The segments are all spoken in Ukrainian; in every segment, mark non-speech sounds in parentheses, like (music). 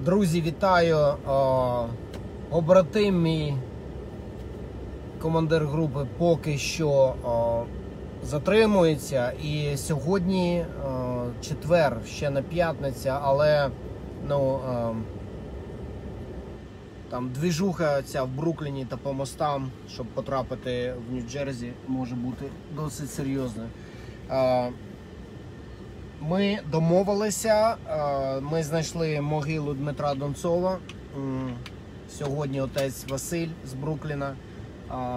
Друзі, вітаю. Е, мій командир групи поки що затримується. І сьогодні четвер, ще не п'ятниця, але ну, там двіжуха ця в Брукліні та по мостам, щоб потрапити в Нью-Джерсі, може бути досить серйозною. Ми домовилися, е, ми знайшли могилу Дмитра Донцова. Сьогодні отець Василь з Брукліна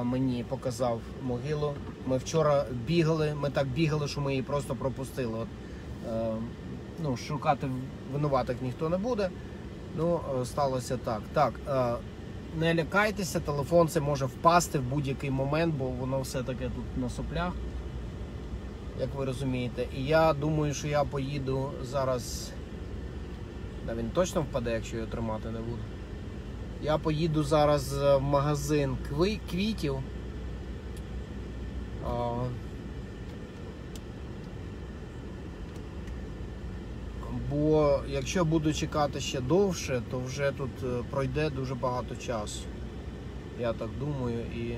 мені показав могилу. Ми вчора бігали, ми так бігали, що ми її просто пропустили. От, е, ну, шукати винуватих ніхто не буде. Ну, е, сталося так. Так, не лякайтеся, телефон це може впасти в будь-який момент, бо воно все таке тут на соплях як ви розумієте. І я думаю, що я поїду зараз. Да, він точно впаде, якщо його тримати не буду. Я поїду зараз в магазин квітів. Бо якщо буду чекати ще довше, то вже тут е, пройде дуже багато часу. Я так думаю і.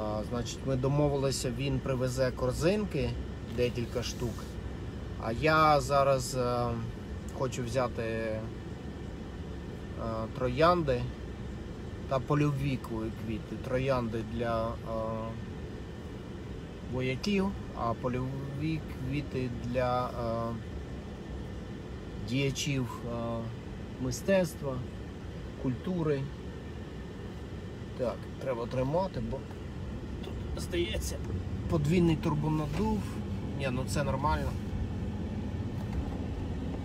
А, значить, ми домовилися, він привезе корзинки, декілька штук. А я зараз е, хочу взяти е, троянди та польові квіти. Троянди для е, вояків, а польові квіти для е, діячів е, мистецтва, культури. Так, треба тримати, бо тут здається подвійний турбонадув. Ні, ну це нормально.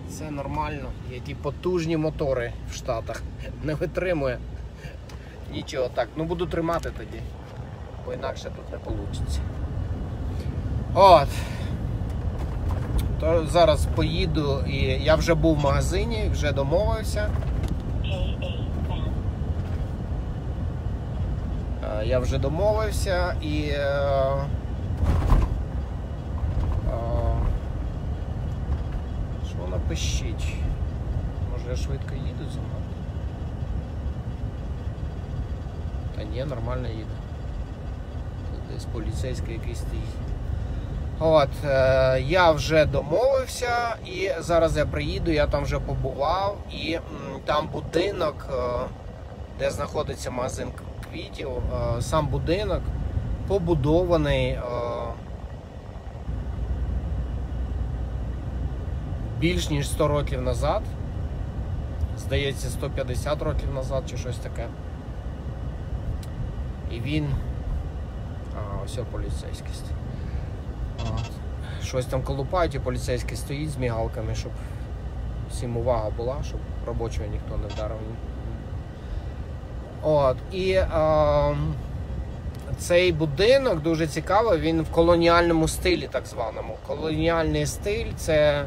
Це нормально. Ті потужні мотори в Штатах. Не витримує. Нічого так, ну буду тримати тоді. Бо інакше тут не вийде. От. То зараз поїду і я вже був в магазині, вже домовився. Я вже домовився і. е, е, Що вона? Може я швидко їду за мною? Та ні, нормально їде. Тут десь поліцейський якийсь стоїть. От, е, я вже домовився, і зараз я приїду, я там вже побував, і там будинок, де знаходиться магазин квітів, е, сам будинок побудований е, більш ніж 100 років назад. Здається, 150 років назад чи щось таке. І він. Ось. От. Щось там колупають, і поліцейський стоїть з мігалками, щоб всім увага була, щоб робочого ніхто не вдарив. От. І е, цей будинок дуже цікавий, він в колоніальному стилі, так званому. Колоніальний стиль це.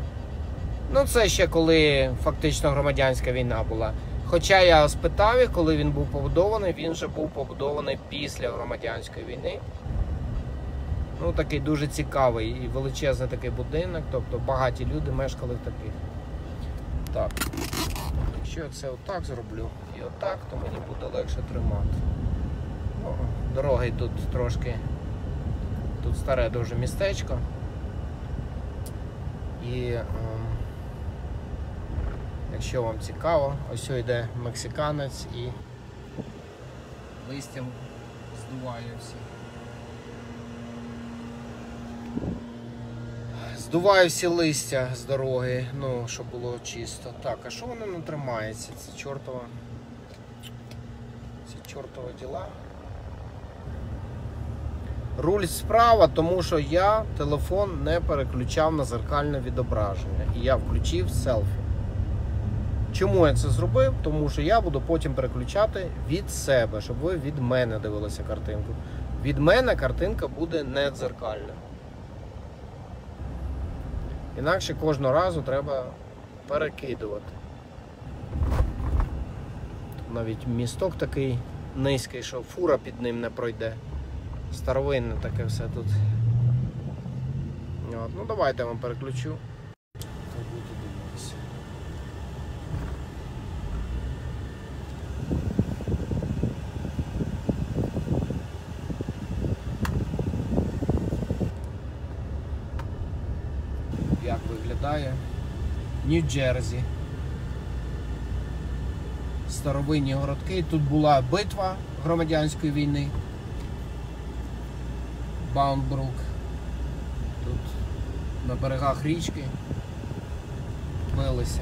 Ну, це ще коли фактично громадянська війна була. Хоча я спитав коли він був побудований, він вже був побудований після громадянської війни. Ну, такий дуже цікавий і величезний такий будинок, тобто багаті люди мешкали в таких. Так. Якщо я це отак зроблю і отак, то мені буде легше тримати. Ну, дороги тут трошки. Тут старе дуже містечко. І ем, якщо вам цікаво, ось йде мексиканець і листям здуває всі. Здуваю всі листя з дороги, ну, щоб було чисто. Так, а що воно не тримається? Це чортова. Це чортова діла. Руль справа, тому що я телефон не переключав на зеркальне відображення. І я включив селфі. Чому я це зробив? Тому що я буду потім переключати від себе, щоб ви від мене дивилися картинку. Від мене картинка буде не дзеркальна. Інакше кожного разу треба перекидувати. Навіть місток такий низький, що фура під ним не пройде. Старовинне таке все тут. От. Ну давайте я вам переключу. Так будете дивитися. як виглядає Нью-Джерсі. Старовинні городки. Тут була битва громадянської війни. Баундбрук. Тут на берегах річки билися.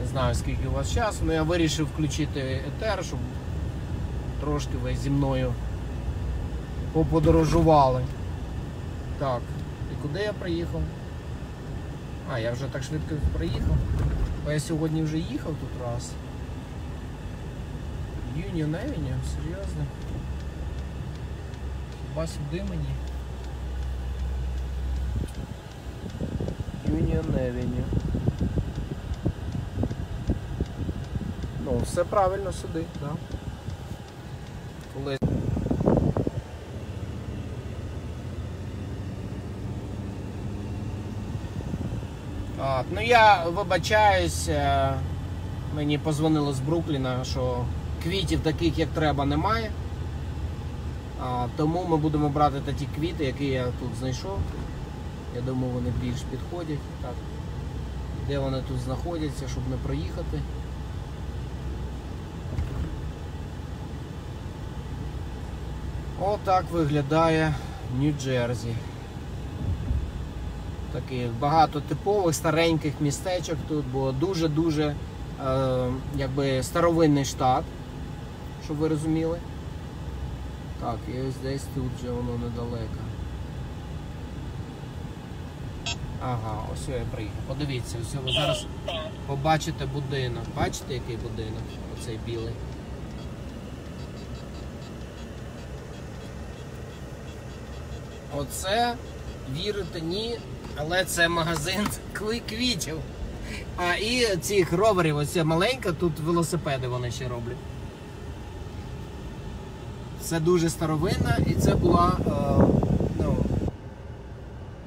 Не знаю скільки у вас часу, але я вирішив включити етер, щоб трошки ви зі мною поподорожували. Так, і куди я приїхав? А, я вже так швидко приїхав. Бо я сьогодні вже їхав тут раз. Union Avenue? Серйозно? Хіба сюди мені? Union Avenue. Ну, все правильно сюди, так. Да. Коли... А, ну я вибачаюсь, е, мені позвонили з Брукліна, що квітів таких, як треба, немає. Тому ми будемо брати ті квіти, які я тут знайшов. Я думаю, вони більш підходять. Так. Де вони тут знаходяться, щоб не проїхати. Отак виглядає Нью-Джерсі. Таких багато типових стареньких містечок тут, бо дуже-дуже е, старовинний штат, щоб ви розуміли. Так, і ось десь тут вже воно недалеко. Ага, ось я приїхав. Подивіться, ось ви зараз побачите будинок. Бачите, який будинок? Оцей білий. Оце вірите ні, але це магазин квітів. А і цих роверів, ось ця маленька, тут велосипеди вони ще роблять. Це дуже старовинна і це була е, ну,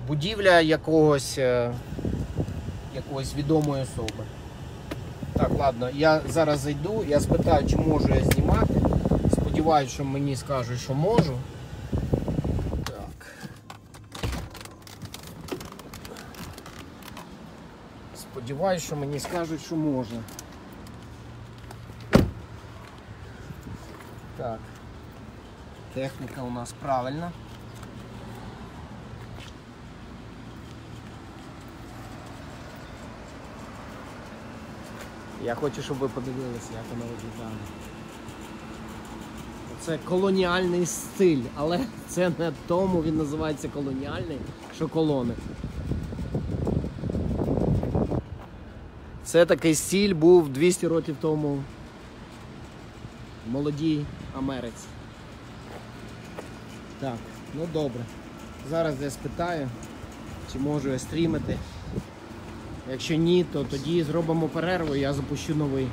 будівля якогось, е, якогось відомої особи. Так, ладно, я зараз зайду, я спитаю, чи можу я знімати. Сподіваюсь, що мені скажуть, що можу. Так. Сподіваюсь, що мені скажуть, що можна. Так. Техніка у нас правильна. Я хочу, щоб ви подивилися, як воно виглядає. Це колоніальний стиль, але це не тому він називається колоніальний, що колони. Це такий стіль був 200 років тому молодій Америці. Так, ну добре. Зараз я спитаю, чи можу я стрімити. Якщо ні, то тоді зробимо перерву і я запущу новий.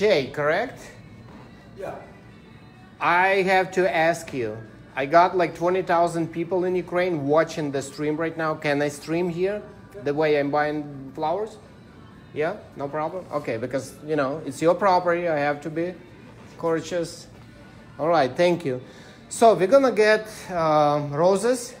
Jay, correct? Yeah. I have to ask you. I got like 20,000 people in Ukraine watching the stream right now. Can I stream here the way I'm buying flowers? Yeah, no problem. Okay, because you know it's your property. I have to be courteous. All right, thank you. So we're gonna get uh, roses.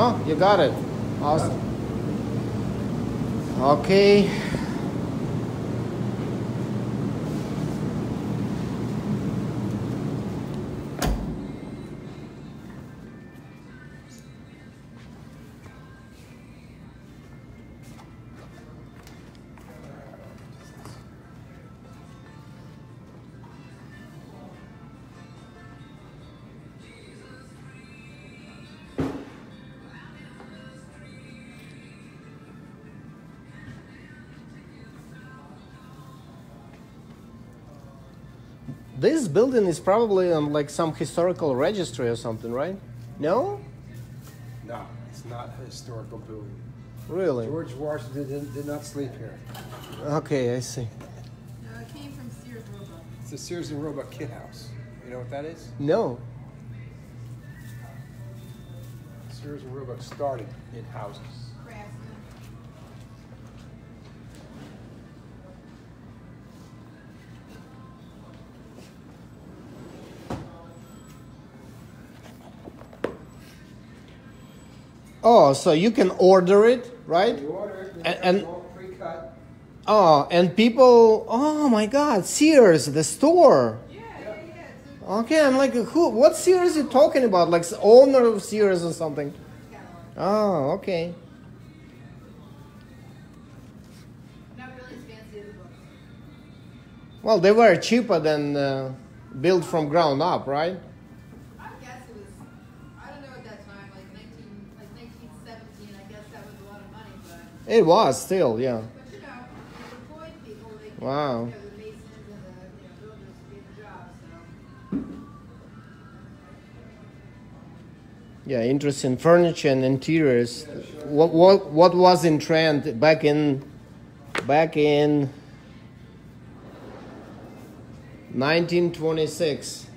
Oh, you got it. Awesome. Okay. This building is probably on like some historical registry or something, right? No? No, it's not a historical building. Really? George Washington did, did not sleep here. Okay, I see. No, it came from Sears Roebuck. It's the Sears and Roebuck Kit House. You know what that is? No. Sears and Roebuck started in houses. Oh, so you can order it, right? You order it, And- and- pre-cut. Oh, and people, oh my God, Sears, the store. Yeah, yeah, yeah. Okay, I'm like, who? What Sears you talking about? Like owner of Sears or something? Oh, okay. Not really as fancy as the books. Well, they were cheaper than uh, built from ground up, right? Builders was still, yeah. so. Yeah, interesting furniture and interiors. What what what was in trend back in back in 1926?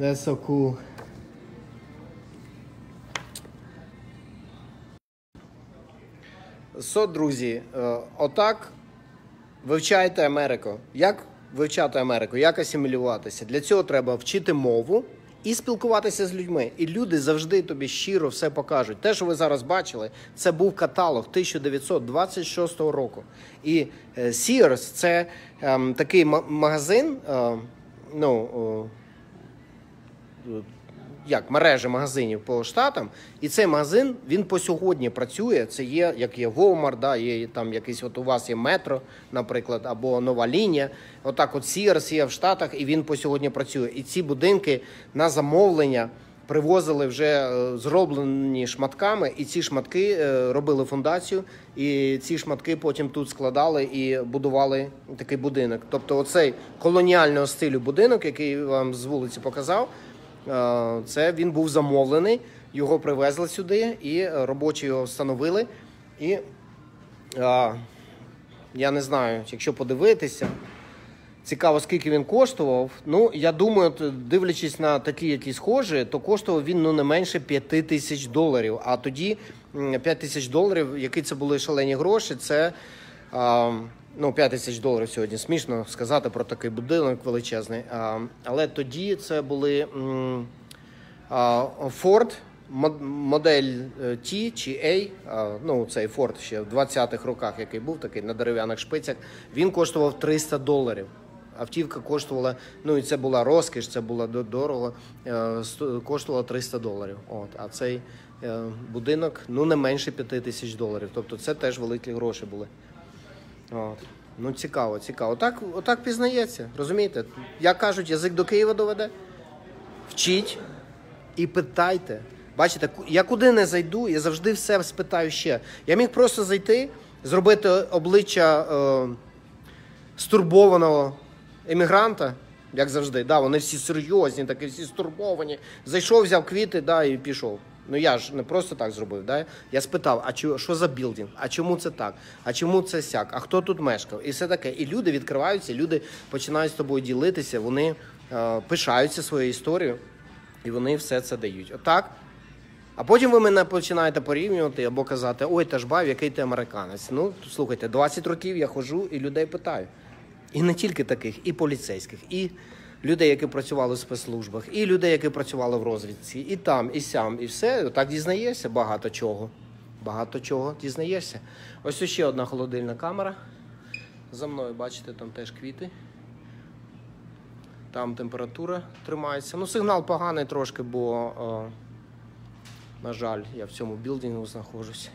That's so cool. Со, друзі, е, отак вивчайте Америку. Як вивчати Америку? Як асимілюватися? Для цього треба вчити мову і спілкуватися з людьми. І люди завжди тобі щиро все покажуть. Те, що ви зараз бачили, це був каталог 1926 року. І е, Sears – це ем, такий ма- магазин. е, ну, як мережі магазинів по штатам, і цей магазин він по сьогодні працює. Це є як є Walmart, да, є там якийсь от у вас є метро, наприклад, або нова лінія. Отак, от Sears є в Штатах, і він по сьогодні працює. І ці будинки на замовлення привозили вже е, зроблені шматками, і ці шматки е, робили фундацію, і ці шматки потім тут складали і будували такий будинок. Тобто, оцей колоніального стилю будинок, який вам з вулиці показав. Е, Це він був замовлений, його привезли сюди, і е, робочі його встановили. І е, я не знаю, якщо подивитися, цікаво, скільки він коштував. Ну, я думаю, дивлячись на такі, які схожі, то коштував він ну, не менше 5 тисяч доларів. А тоді м, 5 тисяч доларів, які це були шалені гроші, це. Ну, 5 тисяч доларів сьогодні смішно сказати про такий будинок величезний. А, але тоді це були а, Ford, модель е, T чи A, а, ну цей Ford ще в 20-х роках, який був такий на дерев'яних шпицях, він коштував 300 доларів. Автівка коштувала, ну і це була розкіш, це було дорого, е, коштувала 300 доларів. От, а цей е, будинок ну не менше 5 тисяч доларів. Тобто це теж великі гроші були. От. Ну, цікаво, цікаво. Так, отак пізнається, розумієте? Як кажуть, язик до Києва доведе. Вчіть і питайте. Бачите, я куди не зайду, я завжди все спитаю ще. Я міг просто зайти, зробити обличчя е, стурбованого емігранта, як завжди. Да, вони всі серйозні, такі всі стурбовані. Зайшов, взяв квіти, да, і пішов. Ну я ж не просто так зробив. Да? Я спитав, а чо- що за білдинг? А чому це так? А чому це сяк? А хто тут мешкав? І все таке. І люди відкриваються, люди починають з тобою ділитися, вони е, пишаються своєю історією, і вони все це дають. Отак. А потім ви мене починаєте порівнювати або казати, ой, та ж бав, який ти американець. Ну, слухайте, 20 років я ходжу і людей питаю. І не тільки таких, і поліцейських, і людей, які працювали в спецслужбах, і людей, які працювали в розвідці, і там, і сям, і все. Так дізнаєшся багато чого. Багато чого дізнаєшся. Ось ще одна холодильна камера. За мною, бачите, там теж квіти. Там температура тримається. Ну, сигнал поганий трошки, бо, е, на жаль, я в цьому білдингу знаходжусь.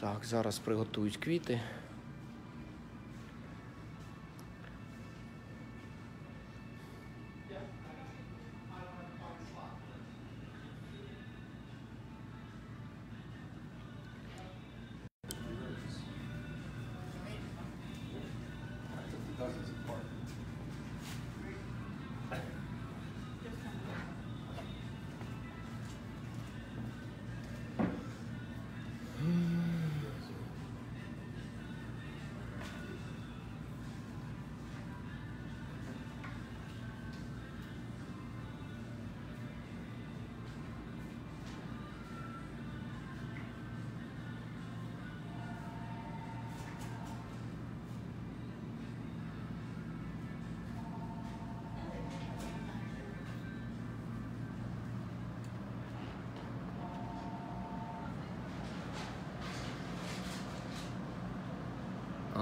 Так, зараз приготують квіти.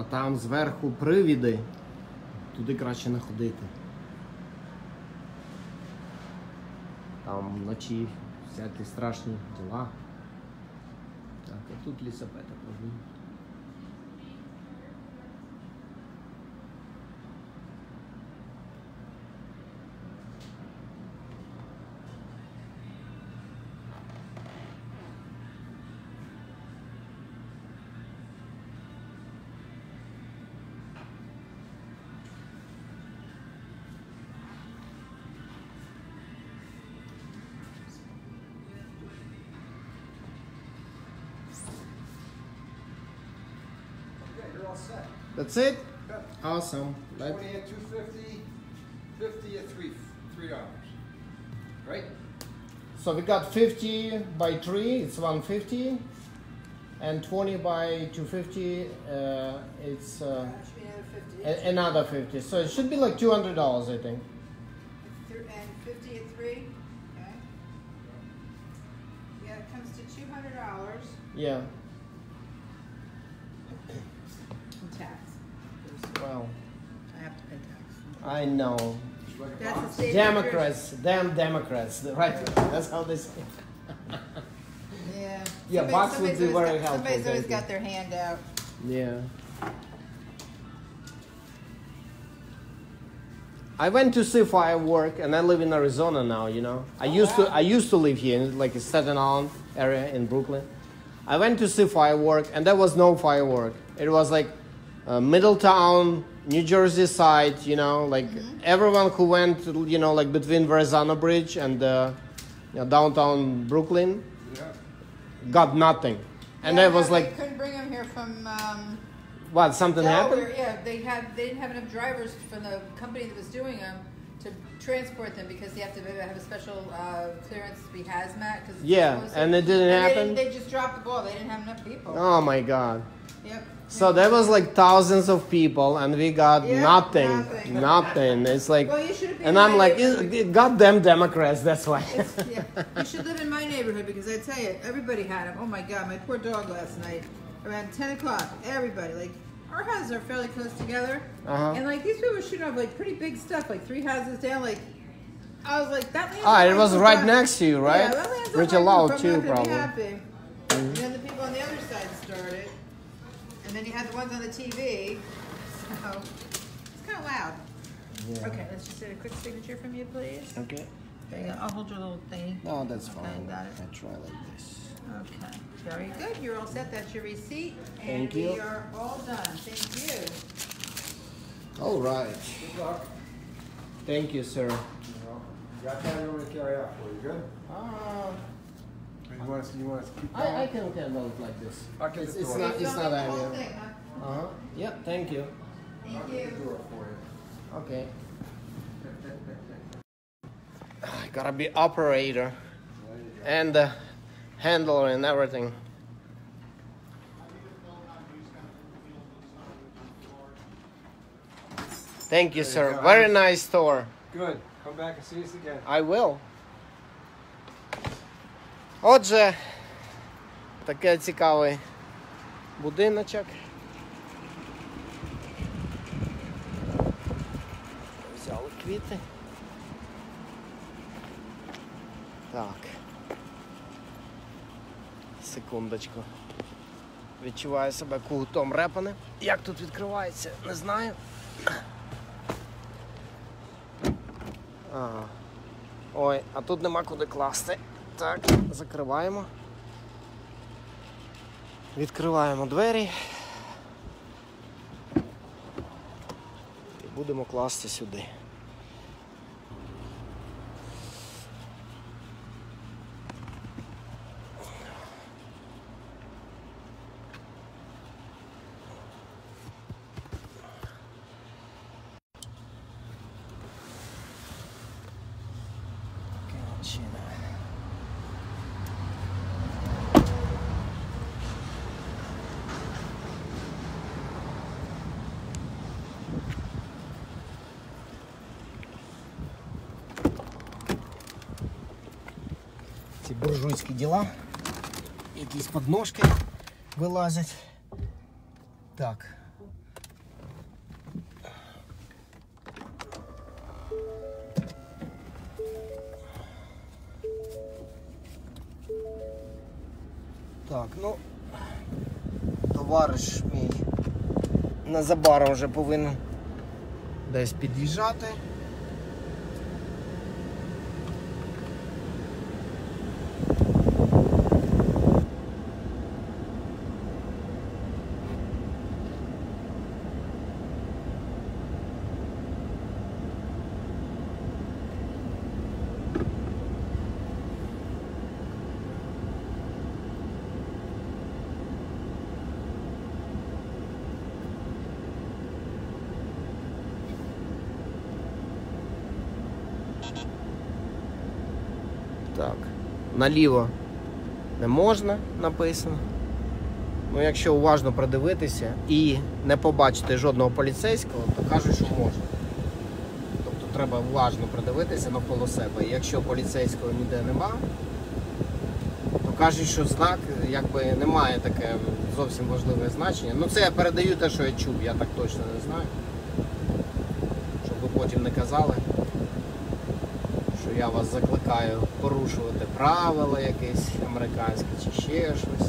А там зверху привіди. Туди краще не ходити. Там вночі всякі страшні діла. Так, а тут лісопета розумію. That's it? Good. Awesome. Let- Twenty at two fifty, fifty at three, three dollars. Right? So we got 50 by 3, it's 150. And 20 by 250, uh, it's uh, That should be another fifty. a- another 50. So it should be like $200, I think. And fifty at three, okay? Yeah, it comes to two hundred dollars. Yeah, In tax. well, I have to pay tax. I know. Just like a That's the box. state. of New Jersey. Democrats, damn Democrats, right? That's how they say. Yeah. Yeah, Somebody- box would be always very got- helpful, Somebody's always got their hand out. Yeah. I went to see firework, and I live in Arizona now. You know, I used to I used to live here in like a Staten Island area in Brooklyn. I went to see firework, and there was no firework. It was like uh, Middletown, New Jersey side. You know, like everyone who went, you know, like between Verrazano Bridge and uh, you know, downtown Brooklyn Yeah. got nothing. And Yeah, it was like, They couldn't bring them here from, um, what? Something happened? Yeah, they had, they didn't have enough drivers from the company that was doing them to transport them because they have to have a special, uh, clearance to be hazmat, cause it's Yeah, and it didn't And they happen? They just dropped the ball, they didn't have enough people. Oh my god. Yep. So there was like thousands of people, and we got Yeah, nothing, nothing. nothing. It's like, Well, you should have been and I'm like, neighborhood. "Eh, goddamn Democrats. That's why. (laughs) Yeah. You should live in my neighborhood because I tell you, everybody had them. Oh my God, my poor dog last night around 10 o'clock. Everybody, like, our houses are fairly close together. Uh-huh. And like, these people were shooting up like pretty big stuff, like three houses down. Like, I was like, that Ah, it was right I'm- next to you, right? Yeah, on Lau too, probably. Mm-hmm. And then the people on the other side started. And then you had the ones on the TV. So it's kind of loud. Yeah. Okay, let's just get a quick signature from you, please. Okay. There you go. I'll hold your little thingy. No, that's Okay, fine. got it. I try like this. Okay, very good. You're all set. That's your receipt. Thank and we you. are all done. Thank you. All right. Good luck. Thank you, sir. You know, you got time you want to carry out for you, good? Uh, Or You want us, you want us to keep I, I going? can handle it like this. I'll get It's, it's not. It's Don't not make the whole area. thing, huh? Uh huh. Yeah. Thank you. Thank I'll you. door for you. Okay. I gotta be operator and uh, handler and everything. Thank you, There sir. go. Very nice store. Good. Come back and see us again. I will. Отже, таке цікавий будиночок. Взяли квіти. Так. Секундочку. Відчуваю себе кутом репане. Як тут відкривається, не знаю. Ага. Ой, а тут нема куди класти. Так, закриваємо. Відкриваємо двері. І будемо класти сюди. Таким чином. Ці діла. Якісь подножки вилазять. Так. Так, ну товариш мій незабаром вже повинен десь під'їжджати. Так, наліво не можна написано. Ну, якщо уважно придивитися і не побачити жодного поліцейського, то кажуть, що можна. Тобто треба уважно придивитися навколо себе. І якщо поліцейського ніде нема, то кажуть, що знак якби не має таке зовсім важливе значення. Ну це я передаю те, що я чув, я так точно не знаю. Щоб ви потім не казали я вас закликаю порушувати правила якісь американські чи ще щось.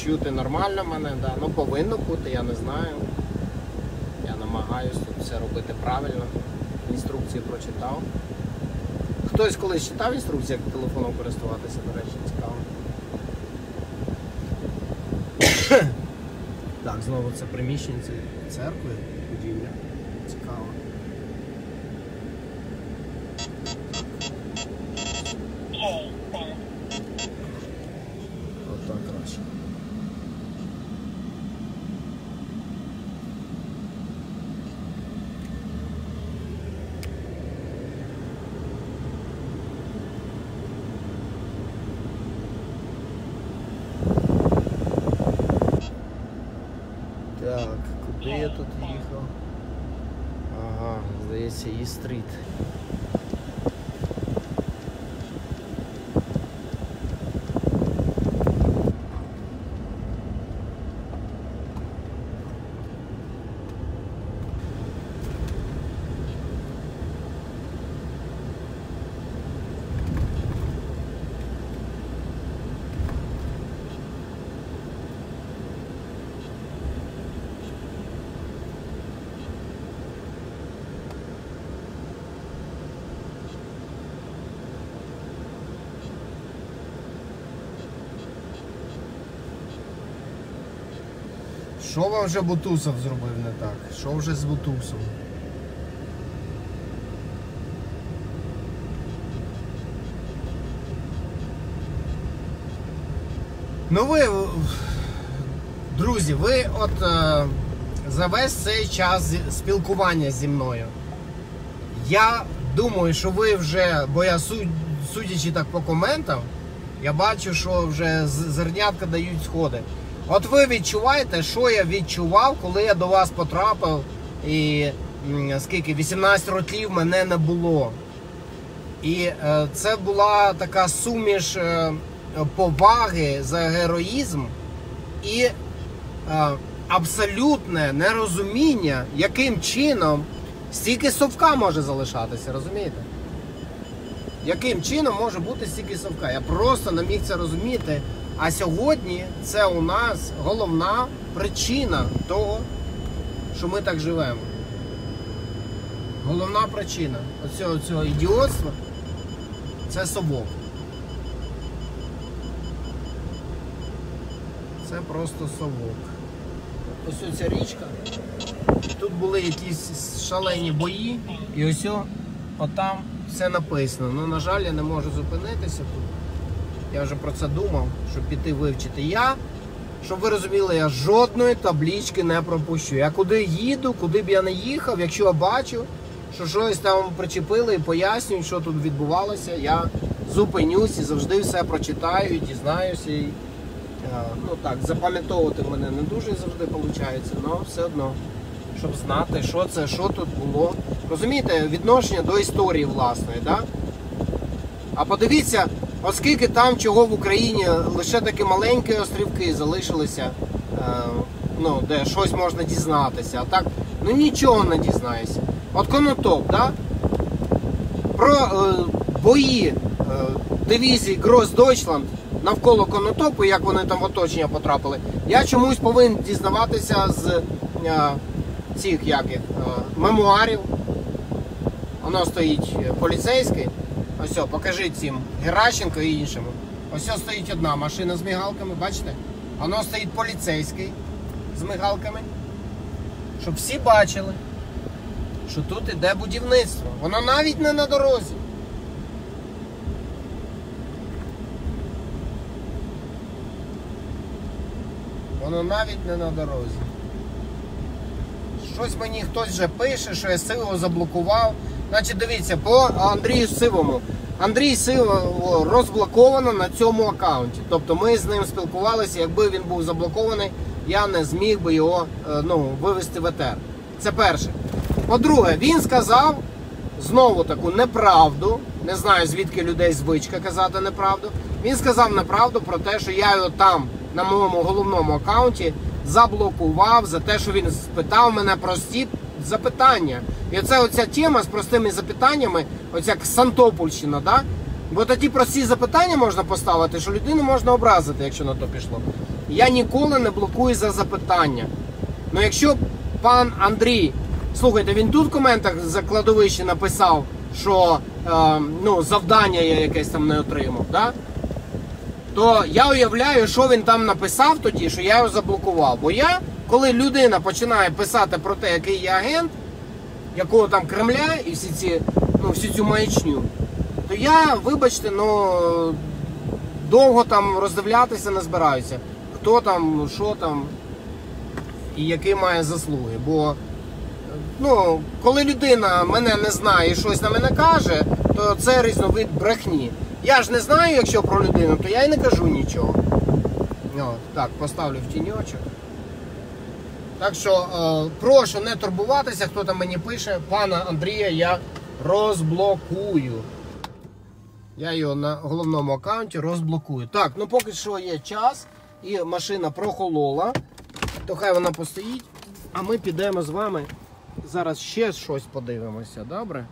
Чути нормально мене, да. ну повинно бути, я не знаю. Я намагаюся тут все робити правильно. Інструкції прочитав. Хтось колись читав інструкцію, як телефоном користуватися, до речі, цікаво. (coughs) Так, знову це приміщення церкви, будівля. Цікаво. Отак краще. Так, куди я тут їхав? Ага, здається, і стріт. Що вам вже Бутусов зробив не так? Що вже з Бутусом? Ну ви, друзі, ви от е, за весь цей час спілкування зі мною. Я думаю, що ви вже, бо я суд- судячи так по коментам, я бачу, що вже зернятка дають сходи. От ви відчуваєте, що я відчував, коли я до вас потрапив, і скільки 18 років мене не було. І е, це була така суміш е, поваги за героїзм і е, абсолютне нерозуміння, яким чином стільки совка може залишатися, розумієте? Яким чином може бути стільки совка? Я просто не міг це розуміти. А сьогодні це у нас головна причина того, що ми так живемо. Головна причина оцього, цього ідіотства це совок. Це просто совок. Ось ця річка. Тут були якісь шалені бої, і ось отам все написано. Ну, на жаль, я не можу зупинитися тут. Я вже про це думав, щоб піти вивчити. Я, щоб ви розуміли, я жодної таблічки не пропущу. Я куди їду, куди б я не їхав, якщо я бачу, що щось там причепили і пояснюють, що тут відбувалося, я зупинюсь і завжди все прочитаю, і дізнаюся. І, е, ну так, запам'ятовувати мене не дуже завжди виходить, але все одно, щоб знати, що це, що тут було. Розумієте, відношення до історії власної, так? А подивіться, оскільки там чого в Україні лише такі маленькі острівки залишилися, е, ну, де щось можна дізнатися. А так, ну нічого не дізнаєшся. От Конотоп, да? Про е, бої е, дивізії Грос Дойчланд навколо Конотопу, як вони там в оточення потрапили, я чомусь повинен дізнаватися з е, цих як е, мемуарів. Воно стоїть поліцейський. Ось, о, покажіть цим Геращенко і іншому. Ось стоїть одна машина з мигалками, бачите? Воно стоїть поліцейський з мигалками. Щоб всі бачили, що тут іде будівництво. Воно навіть не на дорозі. Воно навіть не на дорозі. Щось мені хтось вже пише, що я силу заблокував. Значить, дивіться, по Андрію Сивому. Андрій Сиво розблоковано на цьому аккаунті. Тобто ми з ним спілкувалися, якби він був заблокований, я не зміг би його е, ну, вивести в ЕТР. Це перше. По-друге, він сказав знову таку неправду. Не знаю, звідки людей звичка казати неправду. Він сказав неправду про те, що я його там на моєму головному аккаунті заблокував за те, що він спитав мене прості запитання. І оце оця тема з простими запитаннями, оця Ксантопольщина, да? Бо тоді прості запитання можна поставити, що людину можна образити, якщо на то пішло. Я ніколи не блокую за запитання. Ну якщо пан Андрій, слухайте, він тут в коментах за кладовище написав, що е, ну, завдання я якесь там не отримав, да? то я уявляю, що він там написав тоді, що я його заблокував. Бо я, коли людина починає писати про те, який я агент, якого там Кремля і всі ці, ну, всю цю маячню, то я, вибачте, ну довго там роздивлятися не збираюся. Хто там, що там і які має заслуги. Бо ну, коли людина мене не знає і щось на мене каже, то це різновид брехні. Я ж не знаю, якщо про людину, то я й не кажу нічого. От, так, поставлю в тіньочок. Так що е, прошу не турбуватися, хто там мені пише, пана Андрія я розблокую. Я його на головному аккаунті розблокую. Так, ну поки що є час і машина прохолола, то хай вона постоїть. А ми підемо з вами. Зараз ще щось подивимося, добре?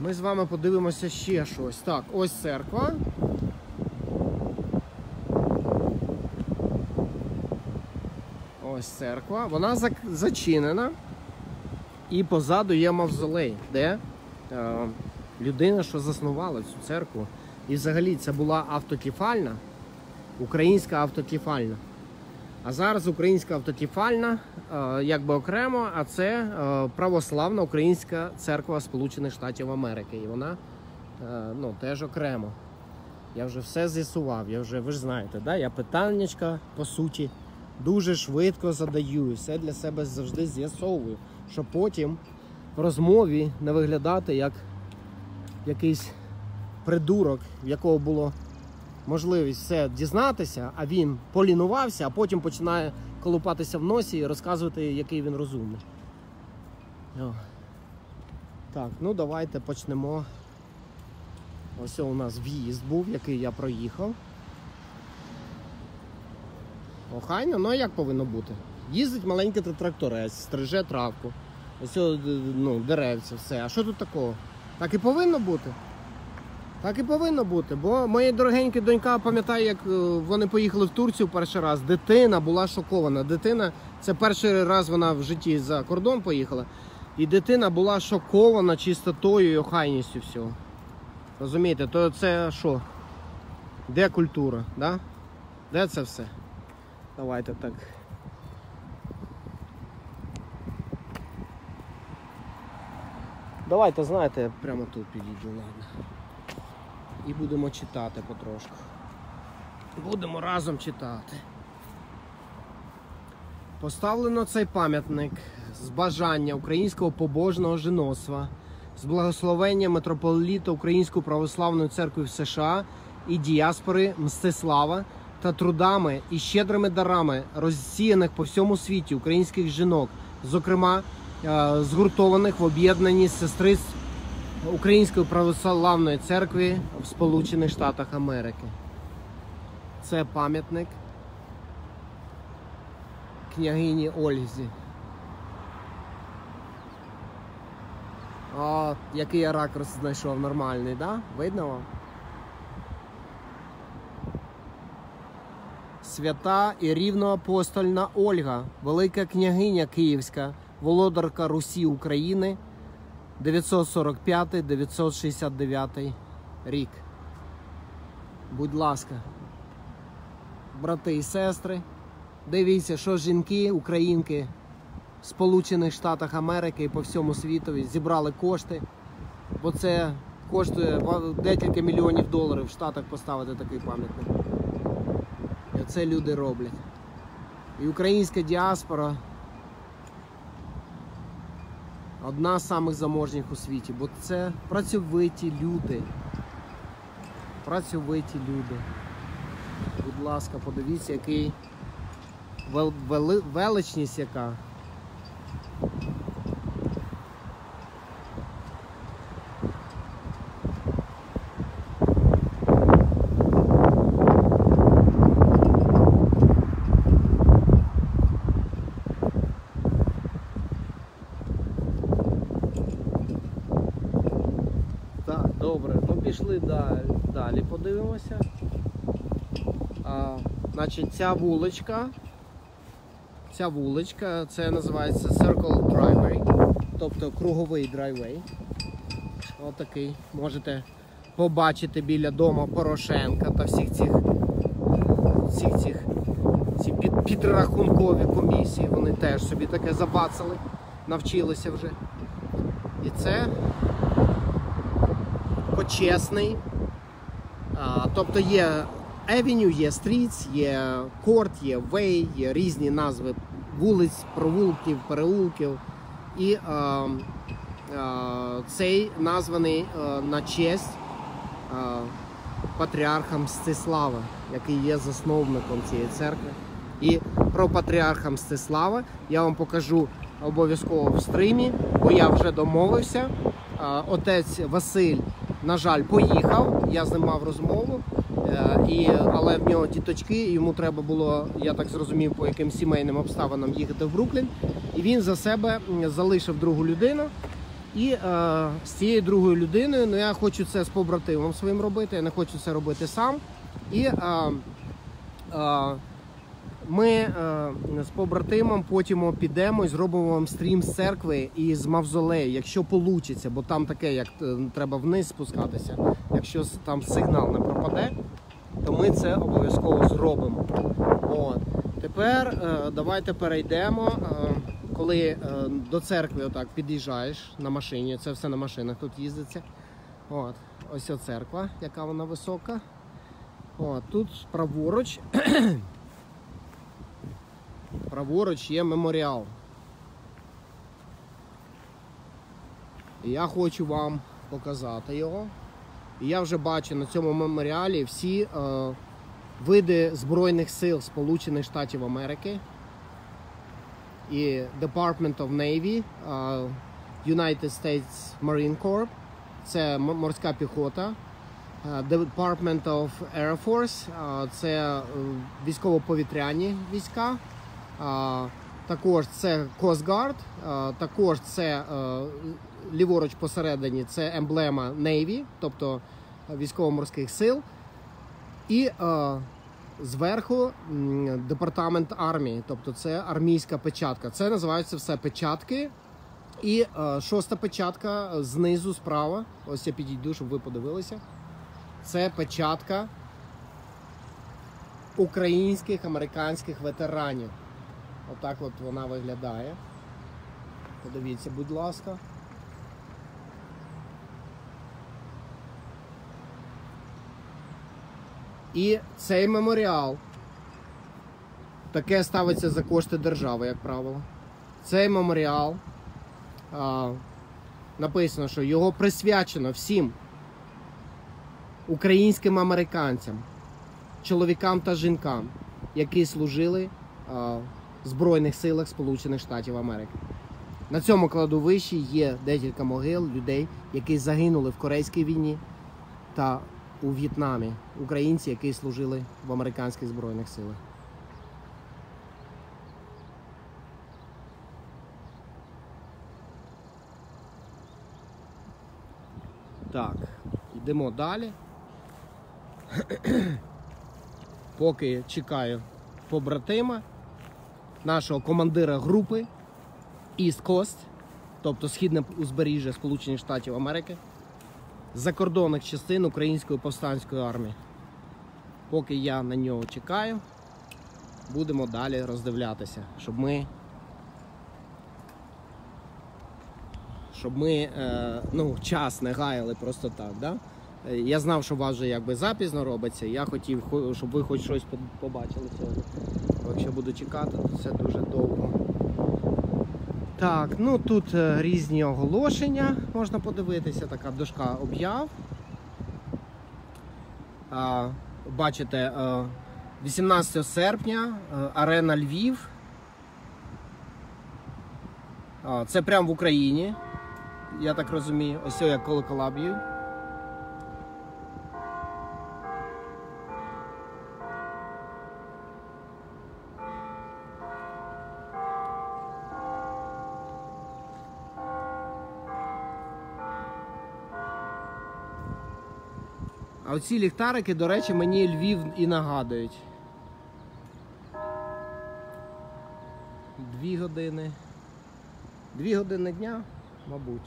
Ми з вами подивимося ще щось. Так, ось церква. Ось церква. Вона зачинена. І позаду є мавзолей, де е, людина, що заснувала цю церкву. І взагалі це була автокефальна. українська автокефальна. А зараз українська автокефальна е, якби окремо, а це е, православна українська церква Сполучених Штатів Америки. І вона е, ну, теж окремо. Я вже все з'ясував, я вже, ви ж знаєте, да? я питаннячка, по суті, дуже швидко задаю і все для себе завжди з'ясовую, щоб потім в розмові не виглядати як якийсь придурок, в якого було можливість все дізнатися, а він полінувався, а потім починає колупатися в носі і розказувати, який він розумний. О. Так, ну давайте почнемо. Ось у нас в'їзд був, який я проїхав. Охайно, ну а як повинно бути? Їздить маленький тракторець, стриже травку. Ось ну, деревця, все. А що тут такого? Так і повинно бути. Так і повинно бути. Бо моя дорогенька донька пам'ятає, як е, вони поїхали в Турцію перший раз. Дитина була шокована. Дитина, це перший раз вона в житті за кордон поїхала. І дитина була шокована чистотою і охайністю всього. Розумієте, то це що? Де культура? Да? Де це все? Давайте так. Давайте, знаєте, я прямо тут підійду, ладно. І будемо читати потрошку. Будемо разом читати. Поставлено цей пам'ятник з бажання українського побожного жіноцтва, з благословення митрополіта Української православної церкви в США і діаспори Мстислава та трудами і щедрими дарами розсіяних по всьому світі українських жінок, зокрема е, згуртованих в об'єднанні сестриць Української православної церкви в Сполучених Штатах Америки. Це пам'ятник княгині Ользі. О, який я ракурс знайшов нормальний, да? Видно вам? Свята і рівноапостольна Ольга, велика княгиня Київська, володарка Русі України 945-969 рік. Будь ласка, брати і сестри, дивіться, що жінки, українки в Сполучених Штатах Америки і по всьому світу зібрали кошти, бо це коштує декілька мільйонів доларів в Штатах поставити такий пам'ятник. Це люди роблять. І українська діаспора одна з самих заможніх у світі, бо це працьовиті люди. Працьовиті люди. Будь ласка, подивіться, який вел, вели- величність яка. Так, добре, ну пішли далі, далі подивимося. А, значить, ця вуличка. Ця вуличка, це називається Circle Driveway, тобто круговий драйвей. Отакий. Можете побачити біля дому Порошенка та всіх цих всіх цих ці під, підрахункові комісії. Вони теж собі таке забацали, навчилися вже. І це почесний. А, тобто є Avenue, є Streets, є Court, є Way, є різні назви вулиць, провулків, переулків. І а, а, цей названий а, на честь а, патріарха Мстислава, який є засновником цієї церкви. І про патріарха Мстислава я вам покажу обов'язково в стримі, бо я вже домовився. А, Отець Василь, на жаль, поїхав. Я з ним мав розмову. Е, І, але в нього діточки, йому треба було, я так зрозумів, по яким сімейним обставинам їхати в Бруклін. І він за себе залишив другу людину. І е, з цією другою людиною, ну я хочу це з побратимом своїм робити, я не хочу це робити сам. І е, е, ми е, з побратимом потім підемо і зробимо вам стрім з церкви і з мавзолею, якщо вийде, бо там таке, як е, треба вниз спускатися, якщо там сигнал не пропаде. то ми це обов'язково зробимо. От. Тепер е, давайте перейдемо. Коли до церкви отак під'їжджаєш на машині, це все на машинах тут їздиться. От. Ось о церква, яка вона висока. От. Тут праворуч. Праворуч є меморіал. І я хочу вам показати його. І я вже бачу на цьому меморіалі всі е, види Збройних сил Сполучених Штатів Америки і Department of Navy, е, United States Marine Corps, це морська піхота. е, Department of Air Force, е, це е, військово-повітряні війська. Також це е, також це е, ліворуч посередині це емблема Navy, тобто військово-морських сил. І е, зверху департамент армії, тобто це армійська печатка. Це називаються все печатки. І е, шоста печатка знизу справа. Ось я підійду, щоб ви подивилися. Це печатка українських американських ветеранів. Отак от вона виглядає. Подивіться, будь ласка. І цей меморіал таке ставиться за кошти держави, як правило. Цей меморіал а, написано, що його присвячено всім українським американцям, чоловікам та жінкам, які служили а, Збройних силах Сполучених Штатів Америки. На цьому кладовищі є декілька могил людей, які загинули в Корейській війні та у В'єтнамі. Українці, які служили в американських збройних силах. Так, йдемо далі. (clears throat) Поки чекаю побратима, нашого командира групи East Coast, тобто східне узбережжя Сполучених Штатів Америки, закордонних частин Української повстанської армії. Поки я на нього чекаю, будемо далі роздивлятися, щоб ми. Щоб ми е, ну, час не гаяли просто так. Да? Е, Я знав, що у вас вже якби запізно робиться. Я хотів, щоб ви хоч щось побачили сьогодні. Якщо буду чекати, то це дуже довго. Так, ну тут е, різні оголошення можна подивитися, така дошка об'яв. Бачите, е, 18 серпня е, арена Львів. Це прямо в Україні. Я так розумію. Ось я колокола б'ю. Оці ліхтарики, до речі, мені Львів і нагадують. Дві години. Дві години дня, мабуть.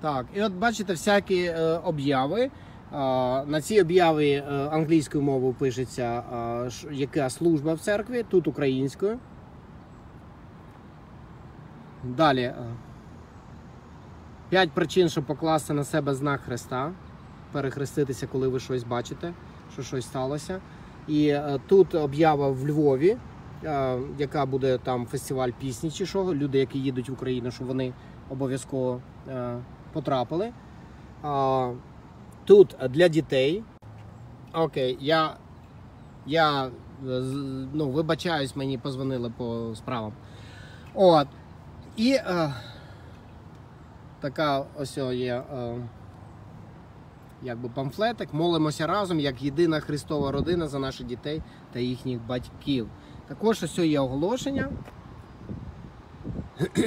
Так, і от бачите всякі е, обяви. А, на цій об'яві е, англійською мовою пишеться, ш- яка служба в церкві, тут українською. Далі. е, П'ять причин, щоб покласти на себе знак Христа. Перехреститися, коли ви щось бачите, що щось сталося. І е, тут об'ява в Львові, е, яка буде там фестиваль пісні чи що. Люди, які їдуть в Україну, що вони обов'язково е, потрапили. А, тут для дітей. Окей, я, я е, ну, вибачаюсь, мені позвонили по справам. От. І е, така ось є. Е, якби памфлетик. Молимося разом як єдина Христова родина за наших дітей та їхніх батьків. Також ось є оголошення, (clears throat)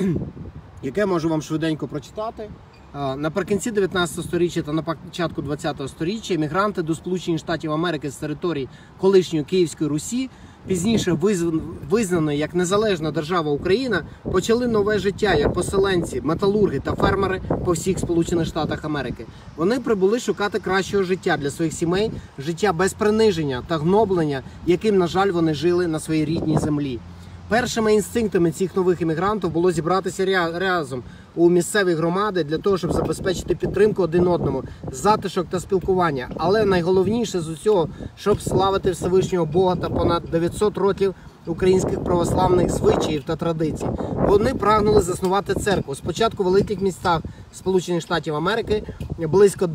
яке можу вам швиденько прочитати. Наприкінці 19 століття та на початку 20 століття емігранти до Сполучених Штатів Америки з території колишньої Київської Русі пізніше визнано як незалежна держава Україна, почали нове життя як поселенці, металурги та фермери по всіх Сполучених Штатах Америки. Вони прибули шукати кращого життя для своїх сімей, життя без приниження та гноблення, яким, на жаль, вони жили на своїй рідній землі. Першими інстинктами цих нових іммігрантів було зібратися разом у місцеві громади для того, щоб забезпечити підтримку один одному, затишок та спілкування. Але найголовніше з усього, щоб славити Всевишнього Бога та понад 900 років українських православних звичаїв та традицій. Вони прагнули заснувати церкву спочатку в великих містах Сполучених Штатів Америки близько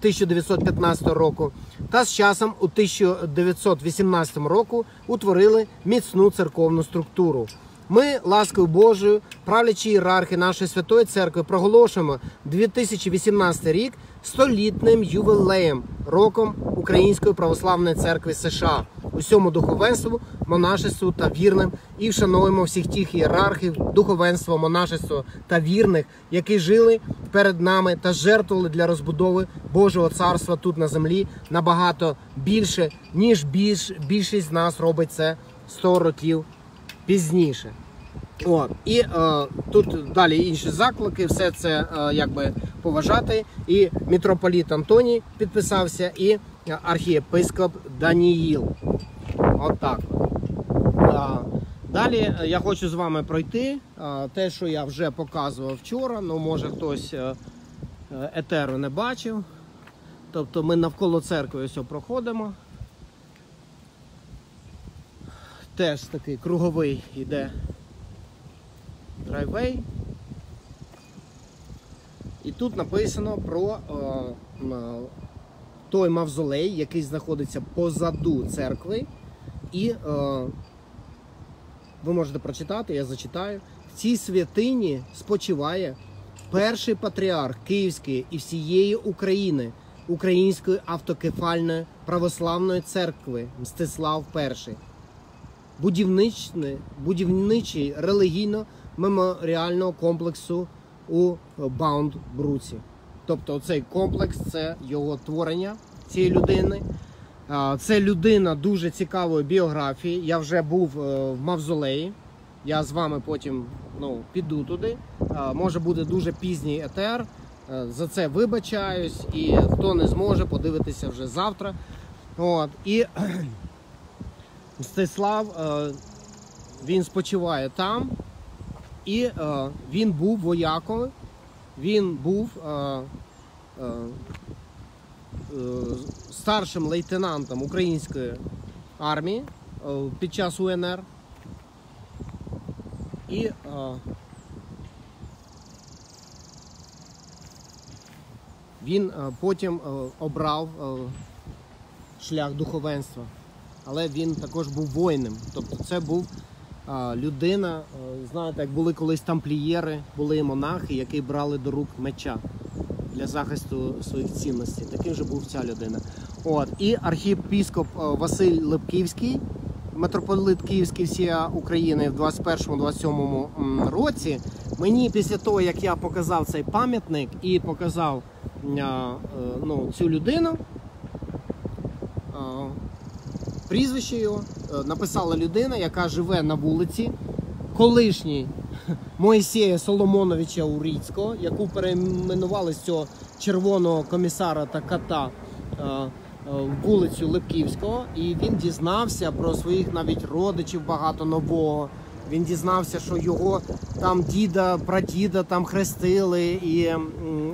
1915 року, та з часом у 1918 року утворили міцну церковну структуру. Ми, ласкою Божою, правлячі ієрархи нашої святої церкви, проголошуємо 2018 рік столітним ювілеєм роком Української православної церкви США, усьому духовенству, монашеству та вірним, і вшануємо всіх тих ієрархів, духовенство, монашество та вірних, які жили перед нами та жертвували для розбудови Божого царства тут на землі набагато більше, ніж більш, більшість з нас робить це 100 років пізніше. От. І е, тут далі інші заклики, все це е, якби поважати. І митрополіт Антоній підписався, і архієпископ Даніїл. Отак. Е, далі е, я хочу з вами пройти е, те, що я вже показував вчора. Ну, може хтось е, е, етеру не бачив. Тобто ми навколо церкви ось проходимо. Теж такий круговий іде драйвей. І тут написано про е, той мавзолей, який знаходиться позаду церкви. І е, ви можете прочитати, я зачитаю. В цій святині спочиває перший патріарх Київської і всієї України, Української автокефальної православної церкви Мстислав І будівничий релігійно-меморіального комплексу у Баунд-Бруці. Тобто цей комплекс це його творення цієї людини. Це людина дуже цікавої біографії. Я вже був е, в Мавзолеї. Я з вами потім ну, піду туди. Може буде дуже пізній етер. Е, За це вибачаюсь, і хто не зможе подивитися вже завтра. От. І Мстислав, е, він спочиває там, і е, він був вояком, він був е, старшим лейтенантом української армії під час УНР. І він потім обрав шлях духовенства але він також був воїном. Тобто це був людина, знаєте, як були колись тамплієри, були монахи, які брали до рук меча для захисту своїх цінностей. Таким же був ця людина. От. І архієпіскоп Василь Липківський, митрополит Київський всія України в 21-27 році. Мені після того, як я показав цей пам'ятник і показав е, ну, цю людину. Прізвище його е, написала людина, яка живе на вулиці, колишній (laughs) Моїсея Соломоновича Уріцького, яку перейменували з цього червоного комісара та кота е, е, вулицю Липківського. І він дізнався про своїх навіть родичів багато нового. Він дізнався, що його там діда, прадіда там хрестили і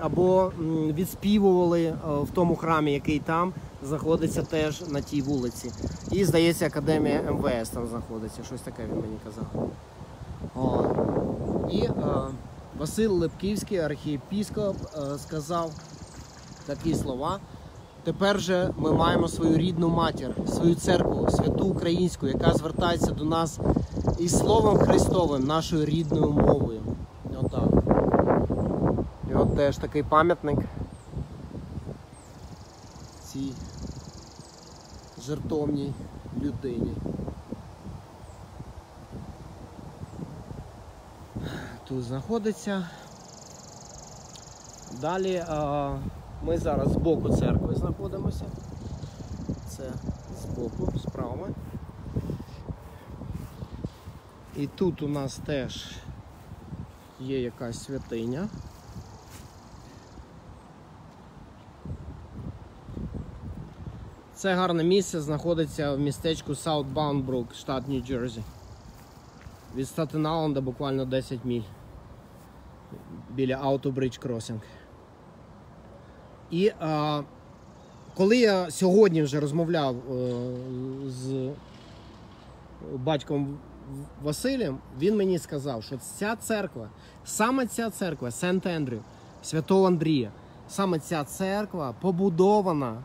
або відспівували в тому храмі, який там знаходиться теж на тій вулиці. І здається, академія МВС там знаходиться. Щось таке він мені казав. О. І е, Василь Лепківський, архієпіскоп, е, сказав такі слова. Тепер же ми маємо свою рідну матір, свою церкву, святу українську, яка звертається до нас із Словом Христовим, нашою рідною мовою. Отак. І от теж такий пам'ятник цій жертовній людині. Тут знаходиться. Далі а, ми зараз з боку церкви знаходимося. Це з боку, справа. І тут у нас теж є якась святиня. Це гарне місце знаходиться в містечку South Bound штат Нью-Джерсі. Від Статен-Айленда буквально 10 міль біля Auto Bridge Crossing. І а, коли я сьогодні вже розмовляв е, з батьком Василем, він мені сказав, що ця церква, саме ця церква, Сент Ендрю, Святого Андрія, саме ця церква побудована,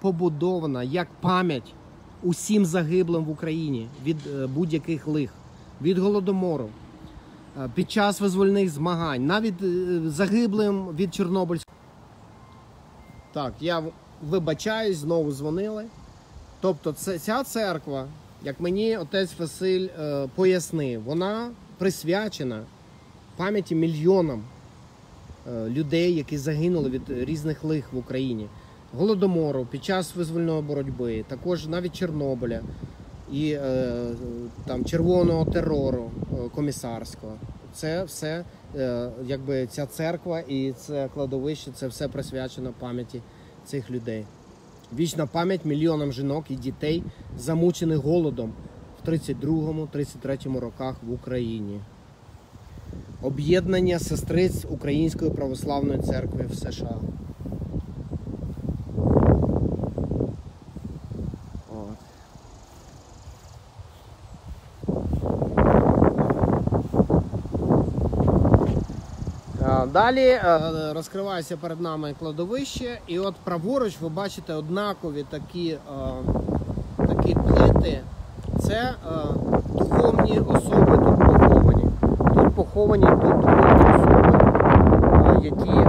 побудована як пам'ять усім загиблим в Україні від е, будь-яких лих, від голодомору, е, під час визвольних змагань, навіть е, загиблим від Чорнобильського. Так, я вибачаюсь, знову дзвонили. Тобто, ця церква, як мені отець Василь е, пояснив, вона присвячена пам'яті мільйонам е, людей, які загинули від різних лих в Україні. Голодомору під час визвольної боротьби, також навіть Чорнобиля і е, там червоного терору е, комісарського. Це все, е, якби ця церква і це кладовище, це все присвячено пам'яті цих людей. Вічна пам'ять мільйонам жінок і дітей, замучених голодом в 32-33 роках в Україні. Об'єднання сестриць Української православної церкви в США. Далі е, розкривається перед нами кладовище, і от праворуч ви бачите однакові такі, е, такі плити. Це е, духовні особи тут поховані. Тут поховані тут духовні особи, які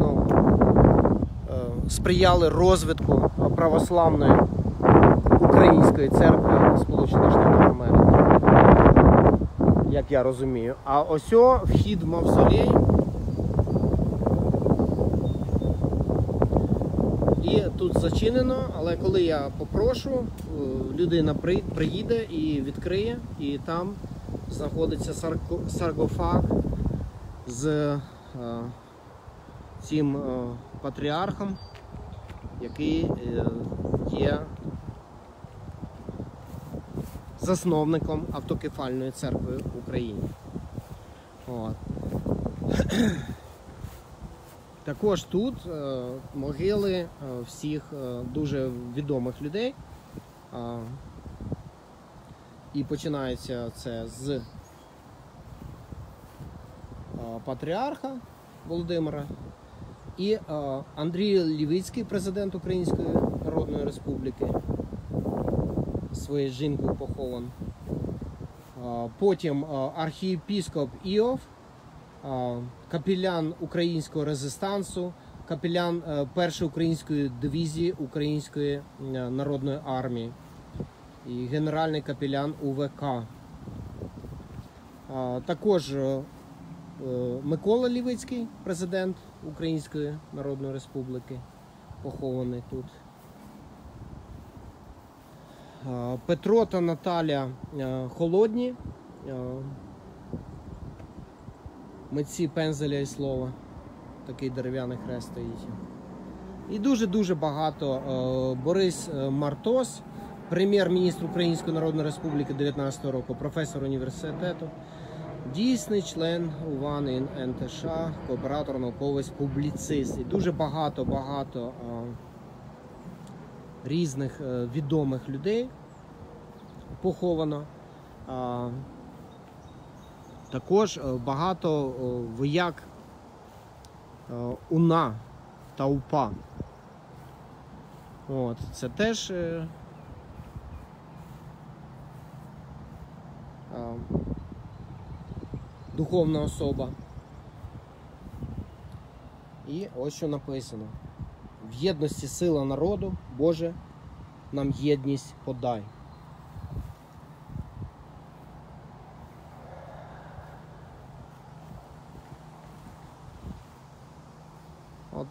ну, сприяли розвитку православної української церкви Сполучених Штатів Америки як я розумію. А ось о, вхід в мавзолей. І тут зачинено, але коли я попрошу, е, людина приїде і відкриє, і там знаходиться сарко- саркофаг з е, цим е, патріархом, який є засновником автокефальної церкви в Україні. От. Також тут е, могили е, всіх е, дуже відомих людей. І починається це з патріарха Володимира і Андрій Лівицький, президент Української Народної Республіки своєю жінкою похован. Потім архієпіскоп Іов, а, капелян українського резистансу, капелян е, першої української дивізії Української е, народної армії і генеральний капелян УВК. Також е, Микола Лівицький, президент Української Народної Республіки, похований тут. Петро та Наталя холодні. Митці пензеля і слова. Такий дерев'яний хрест стоїть. І дуже-дуже багато. е, Борис е, Мартос, прем'єр-міністр Української Народної Республіки 19 року, професор університету, дійсний член УВАН НТШ, кооператор, науковець, публіцист. І дуже багато-багато різних е, відомих людей поховано. Також е, багато е, вояк е, УНА та УПА. От, це теж духовна особа. І ось що написано. В єдності сила народу, Боже, нам єдність подай.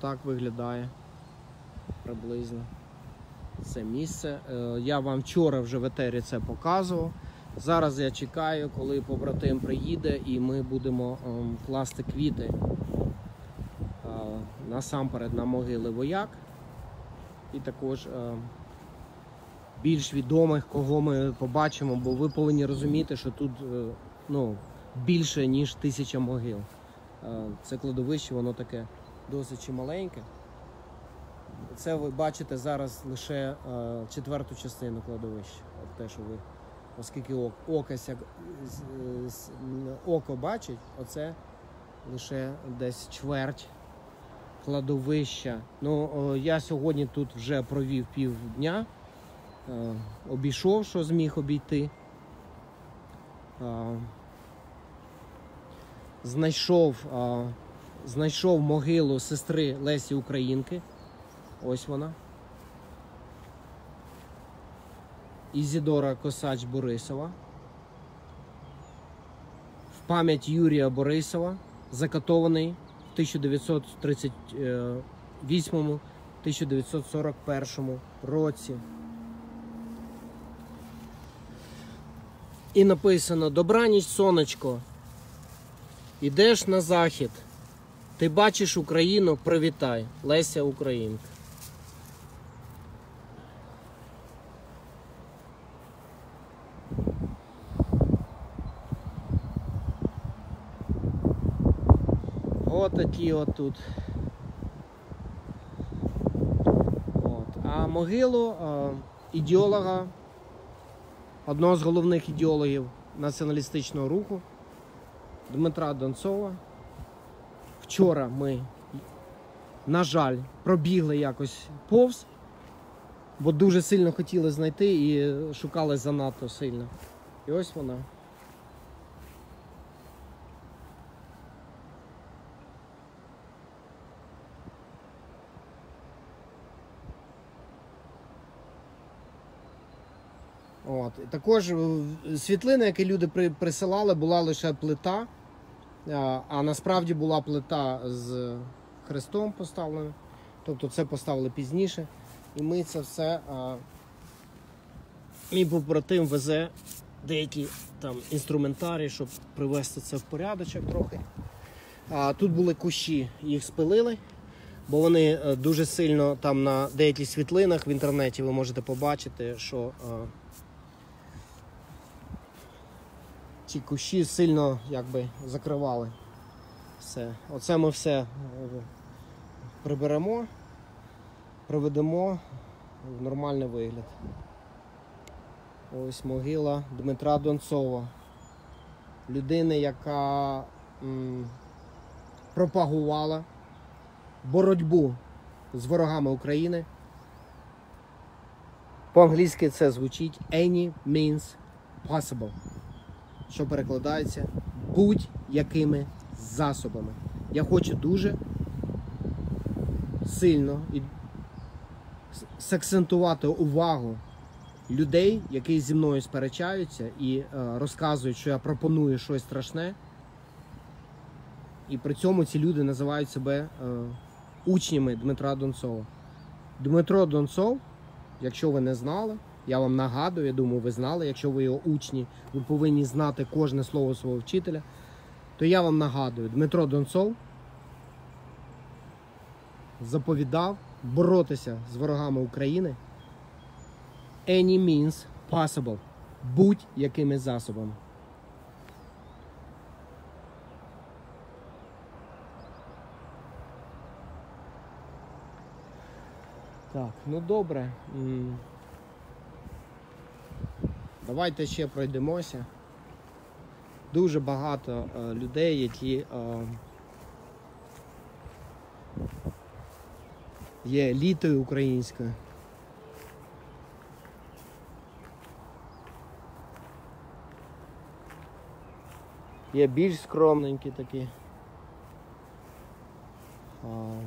Отак виглядає приблизно це місце. Е, Я вам вчора вже в етері це показував. Зараз я чекаю, коли побратим приїде і ми будемо ем, класти квіти е, насамперед на могили вояк. І також е, більш відомих, кого ми побачимо, бо ви повинні розуміти, що тут ну, більше ніж тисяча могил. Це кладовище, воно таке досить маленьке. Це ви бачите зараз лише е, четверту частину кладовища. От те, що ви, оскільки ок, око, сяк, з- з- око бачить, оце лише десь чверть кладовища. Ну, о, я сьогодні тут вже провів півдня, е, обійшов, що зміг обійти. Е, Знайшов, е, знайшов могилу сестри Лесі Українки. Ось вона. Ізідора Косач Борисова. В пам'ять Юрія Борисова, закатований в 1938-1941 році. І написано Добраніч, сонечко. Ідеш на захід. Ти бачиш Україну, привітай. Леся Українка. От такі от тут. От. А могилу е, ідеолога, одного з головних ідеологів націоналістичного руху Дмитра Донцова. Вчора ми, на жаль, пробігли якось повз, бо дуже сильно хотіли знайти і шукали занадто сильно. І ось вона. От. Також е, світлини, які люди при- присилали, була лише плита, а, а насправді була плита з хрестом поставлена. Тобто це поставили пізніше. І ми це все. А, мій побратим везе деякі там інструментарії, щоб привести це в порядочок трохи. А, тут були кущі, їх спилили, бо вони е, дуже сильно там на деяких світлинах в інтернеті ви можете побачити, що. е, ці кущі сильно якби закривали все. Оце ми все е, приберемо, приведемо в нормальний вигляд. Ось могила Дмитра Донцова. Людини, яка пропагувала боротьбу з ворогами України. По-англійськи це звучить Any means possible що перекладається будь-якими засобами. Я хочу дуже сильно і сакцентувати увагу людей, які зі мною сперечаються і е, розказують, що я пропоную щось страшне. І при цьому ці люди називають себе е, учнями Дмитра Донцова. Дмитро Донцов, якщо ви не знали, я вам нагадую, я думаю, ви знали, якщо ви його учні, ви повинні знати кожне слово свого вчителя. То я вам нагадую, Дмитро Донцов заповідав боротися з ворогами України any means possible, будь-якими засобами. Так, ну добре. Давайте ще пройдемося. Дуже багато е, людей, які е, є елітою українською. Є більш скромненькі такі. А,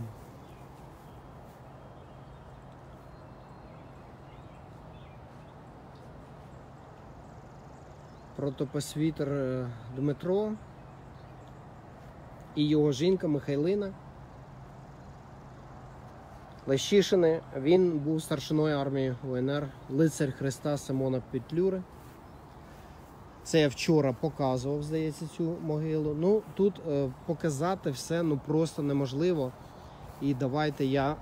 протопосвітер е, Дмитро і його жінка Михайлина. Лещишини. Він був старшиною армії УНР, лицар Христа Симона Петлюри. Це я вчора показував, здається, цю могилу. Ну, тут е, показати все ну, просто неможливо. І давайте я е,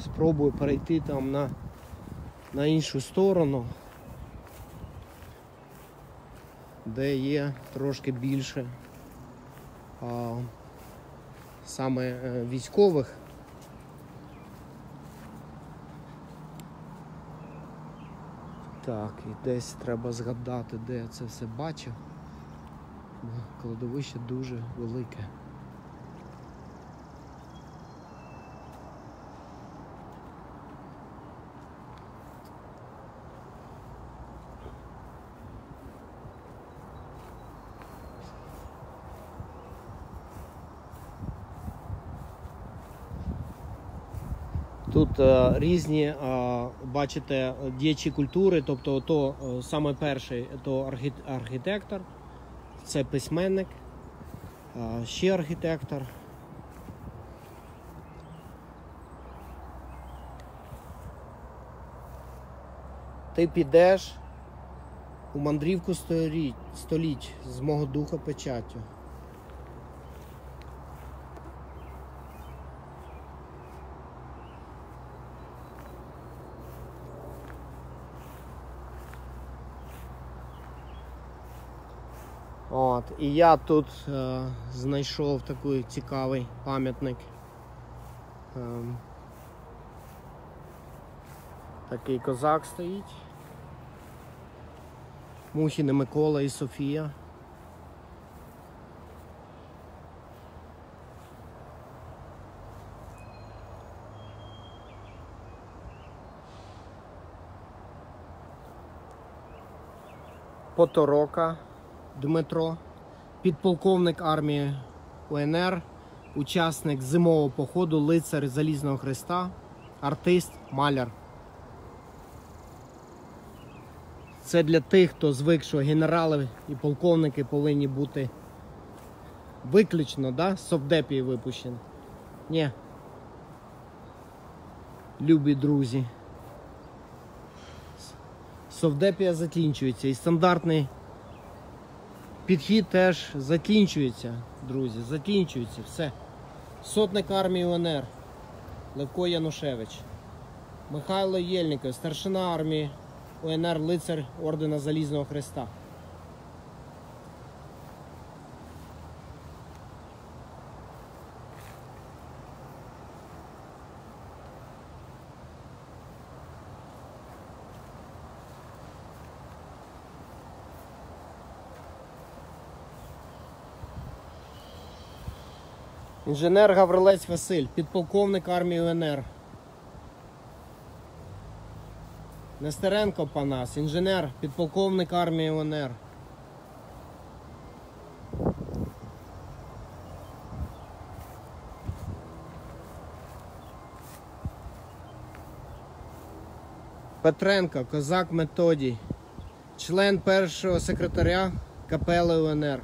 спробую перейти там на, на іншу сторону, де є трошки більше а, саме е, військових. Так, і десь треба згадати, де я це все бачив. Бо Кладовище дуже велике. Різні, е, бачите, діячі культури, тобто то е, саме перший то архітектор, це письменник, е, ще архітектор. Ти підеш у мандрівку століть, століть з мого духа печаттю. От, і я тут е, знайшов такий цікавий пам'ятник. Ем, такий козак стоїть. Мухіни Микола і Софія. Поторока Дмитро, підполковник армії УНР, учасник зимового походу, лицар Залізного Христа, артист, маляр. Це для тих, хто звик, що генерали і полковники повинні бути виключно, да, совдепії випущені. Ні. Любі друзі. Совдепія закінчується і стандартний підхід теж закінчується, друзі. Закінчується все. Сотник армії УНР Левко Янушевич. Михайло Єльников, старшина армії УНР лицар Ордена Залізного Христа. Інженер Гаврилець Василь, підполковник армії УНР. Нестеренко Панас, інженер, підполковник армії УНР. Петренко, козак Методій, член першого секретаря капели УНР.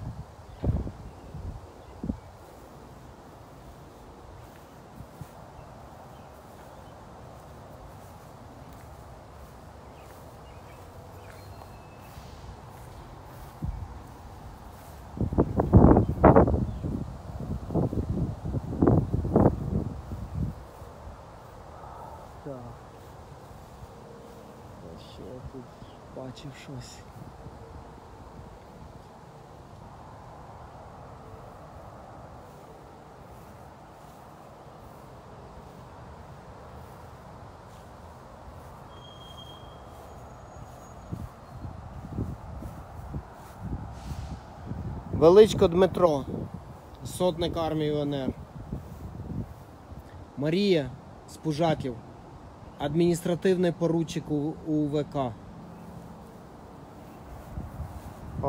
Так. А Ще я тут бачив. Величко Дмитро, сотник армії УНР. Марія Спужаків, адміністративний поручик УВК.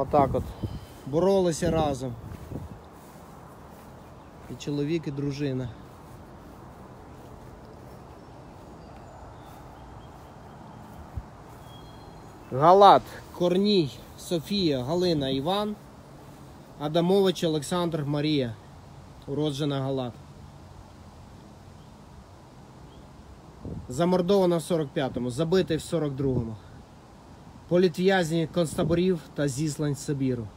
Отак от. Боролися разом. І чоловік, і дружина. Галат, Корній, Софія, Галина, Іван, Адамович Олександр Марія, уроджена Галат. Замордована в 45-му, забитий в 42-му. Політв'язні концтаборів та зіслань Сибіру.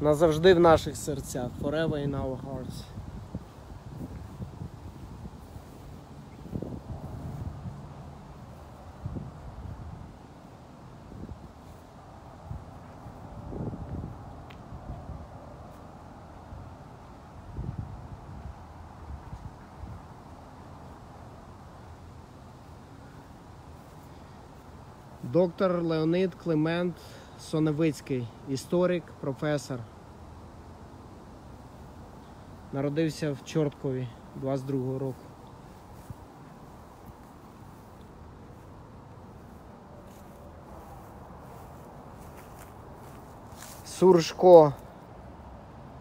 Назавжди в наших серцях. Forever in our hearts. Доктор Леонид Климент Соневицький, історик, професор. Народився в Чорткові 22-го року. Суршко,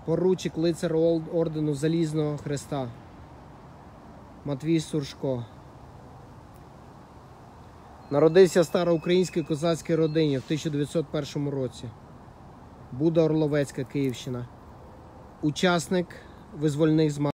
поручик лицар ордену Залізного Хреста. Матвій Суршко. Народився в староукраїнській козацькій родині в 1901 році. Буда Орловецька, Київщина. Учасник визвольних змагань.